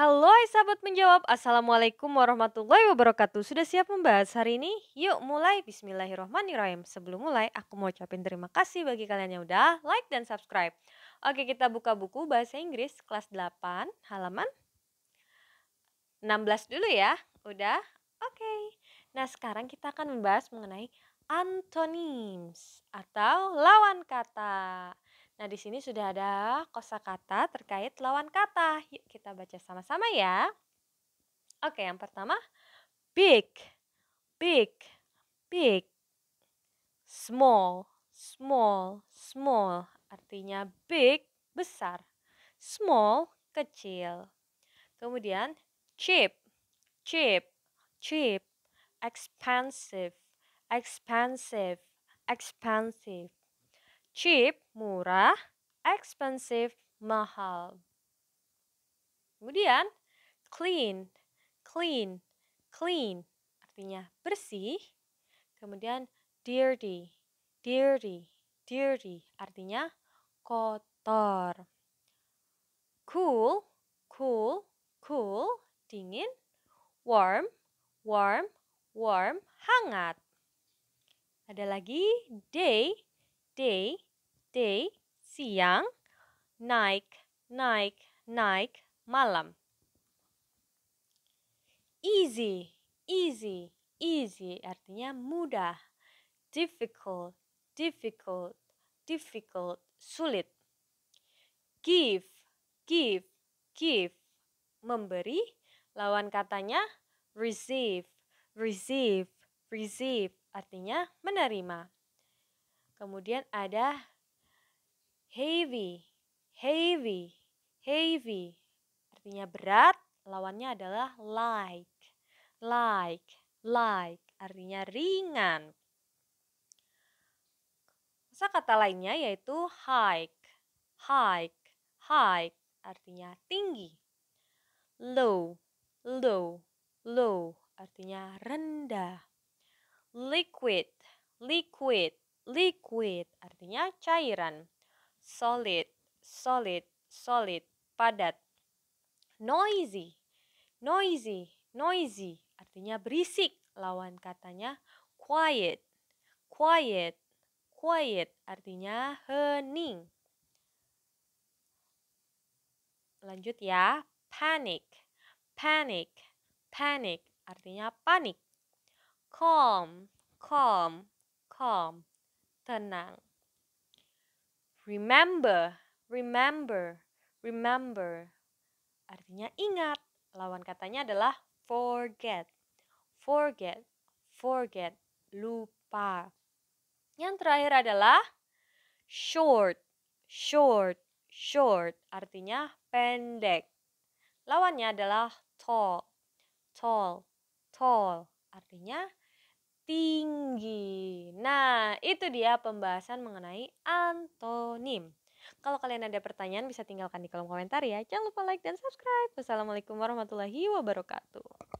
Halo sahabat menjawab, Assalamualaikum warahmatullahi wabarakatuh. Sudah siap membahas hari ini? Yuk mulai, bismillahirrohmanirrohim. Sebelum mulai, aku mau ucapin terima kasih bagi kalian yang udah like dan subscribe. Oke, kita buka buku bahasa Inggris kelas 8, halaman 16 dulu ya. Udah? Oke. Nah, sekarang kita akan membahas mengenai antonyms atau lawan kata. Nah, di sini sudah ada kosakata terkait lawan kata. Yuk kita baca sama-sama ya. Oke, yang pertama big, big, big. Small, small, small. Artinya big, besar. Small, kecil. Kemudian cheap, cheap, cheap. Expensive, expensive, expensive cheap, murah, expensive, mahal. Kemudian clean, clean, clean artinya bersih. Kemudian dirty, dirty, dirty artinya kotor. Cool, cool, cool, dingin. Warm, warm, warm, hangat. Ada lagi day, day, day, siang, naik, naik, naik, malam. Easy, easy, easy artinya mudah. Difficult, difficult, difficult, sulit. Give, give, give, memberi. Lawan katanya receive, receive, receive artinya menerima. Kemudian ada heavy, heavy, heavy. Artinya berat, lawannya adalah light, light, light. Artinya ringan. Masa kata lainnya yaitu high, high, high. Artinya tinggi. Low, low, low. Artinya rendah. Liquid, liquid, liquid. Artinya cairan solid, solid, solid, padat. Noisy, noisy, noisy, artinya berisik. Lawan katanya quiet, quiet, quiet, artinya hening. Lanjut ya, panic, panic, panic, artinya panik. Calm, calm, calm, tenang. Remember, remember, remember. Artinya ingat. Lawan katanya adalah forget. Forget, forget, lupa. Yang terakhir adalah short, short, short. Artinya pendek. Lawannya adalah tall, tall, tall. Artinya itu dia pembahasan mengenai antonim. Kalau kalian ada pertanyaan bisa tinggalkan di kolom komentar ya. Jangan lupa like dan subscribe. Wassalamualaikum warahmatullahi wabarakatuh.